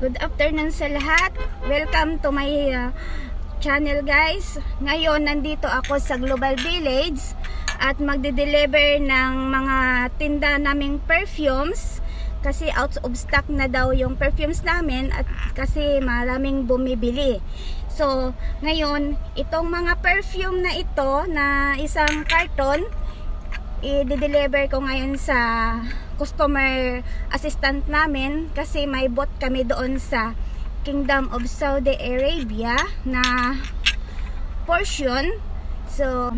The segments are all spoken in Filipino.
Good afternoon sa lahat. Welcome to my uh, channel guys. Ngayon nandito ako sa Global Village at magde-deliver ng mga tinda naming perfumes kasi out of stock na daw yung perfumes namin at kasi maraming bumibili. So, ngayon, itong mga perfume na ito na isang carton i-deliver ko ngayon sa customer assistant namin kasi may bot kami doon sa Kingdom of Saudi Arabia na portion. So,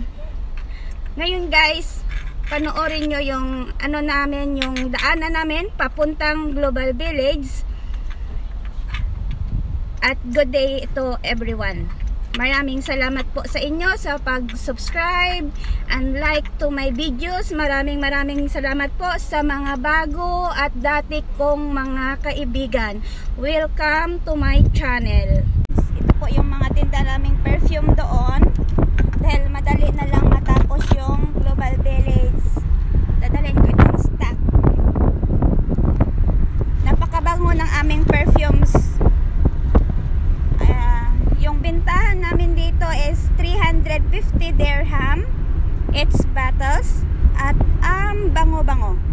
ngayon guys, panoorin nyo yung ano namin, yung daanan namin papuntang Global Village. At good day to everyone. Maraming salamat po sa inyo sa pag-subscribe and like to my videos. Maraming maraming salamat po sa mga bago at dati kong mga kaibigan. Welcome to my channel. Ito po yung mga tinda naming perfume doon. Dahil madali na lang matapos yung Global Village. Dadalhin ko itong stock. Napakabango ng aming perfumes yung bintahan namin dito is 350 dirham. It's bottles at um bango-bango.